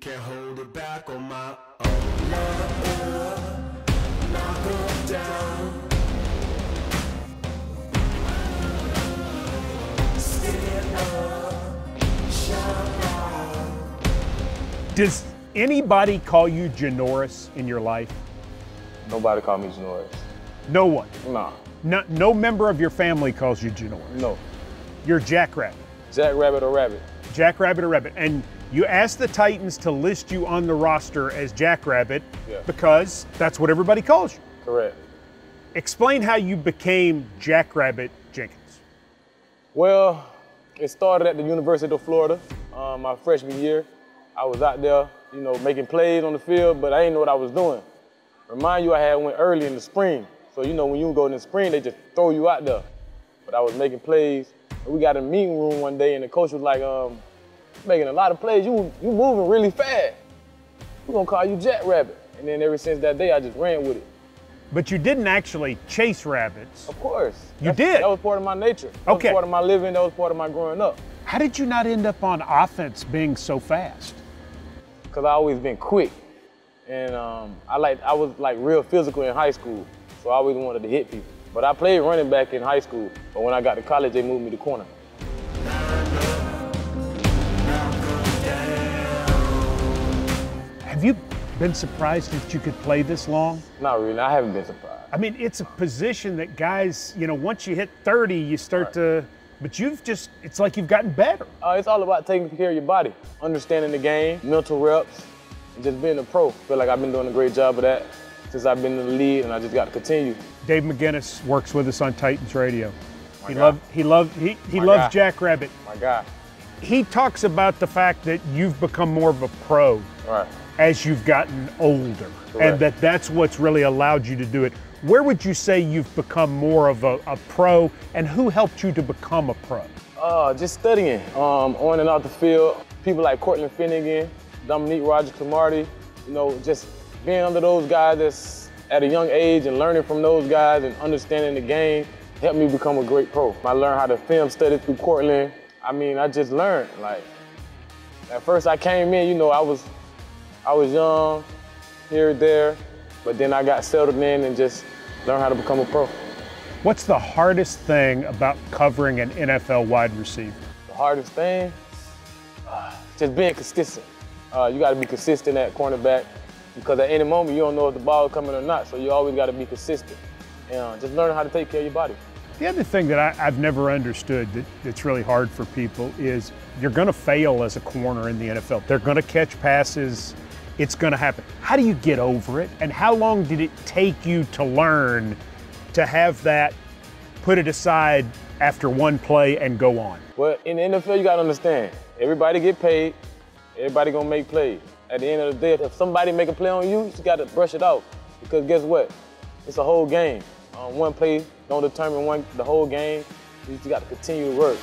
Can't hold it back on my own love. Knock 'em down. Stand up, shine bright. Does anybody call you Janoris in your life? Nobody call me Janoris. No one. Nah, No, no member of your family calls you Janoris. no. You're Jackrabbit. Jack Rabbit or Rabbit? Jackrabbit or Rabbit. And you asked the Titans to list you on the roster as Jackrabbit Yeah. because that's what everybody calls you. Correct. Explain how you became Jackrabbit Jenkins. Well, it started at the University of Florida, um, my freshman year. I was out there, you know, making plays on the field, but I didn't know what I was doing. Remind you, I had went early in the spring. So, you know, when you go in the spring, they just throw you out there. But I was making plays. We got a meeting room one day, and the coach was like, um, making a lot of plays. You, you moving really fast. We're gonna call you Jack Rabbit. And then ever since that day, I just ran with it. But you didn't actually chase rabbits. Of course. You That's- did? That was part of my nature. That Okay. was part of my living. That was part of my growing up. How did you not end up on offense being so fast? Cause I always been quick, and um, I like I was like real physical in high school, so I always wanted to hit people. But I played running back in high school, but when I got to college, they moved me to corner. Have you been surprised that you could play this long? Not really. I haven't been surprised. I mean, it's a position that guys, you know, once you hit 30, you start to, but you've just, it's like you've gotten better. Uh, it's all about taking care of your body, understanding the game, mental reps, and just being a pro. feel like I've been doing a great job of that since I've been in the league, and I just got to continue. Dave McGinnis works with us on Titans Radio. He God. loved, he loved, he, he My loves God. Jackrabbit. My guy. He talks about the fact that you've become more of a pro right. as you've gotten older, and that that's what's really allowed you to do it. Where would you say you've become more of a, a pro, and who helped you to become a pro? Uh, just studying um, on and off the field. People like Cortland Finnegan, Dominique Rodgers-Cromartie, you know, just being under those guys that's at a young age and learning from those guys and understanding the game helped me become a great pro. I learned how to film study through Cortland. I mean, I just learned. Like, at first I came in, you know, I was, I was young, here, there, but then I got settled in and just learned how to become a pro. What's the hardest thing about covering an NFL wide receiver? The hardest thing, uh, just being consistent. Uh, you got to be consistent at cornerback because at any moment you don't know if the ball is coming or not. So you always got to be consistent and uh, just learn how to take care of your body. The other thing that I, I've never understood that, that's really hard for people is you're going to fail as a corner in the NFL. They're going to catch passes. It's going to happen. How do you get over it? And how long did it take you to learn to have that, put it aside after one play and go on? Well, in the NFL, you got to understand, everybody get paid, everybody gonna make plays. At the end of the day, if somebody make a play on you, you just got to brush it off because guess what? It's a whole game. Um, one play don't determine one the whole game. You just got to continue to work.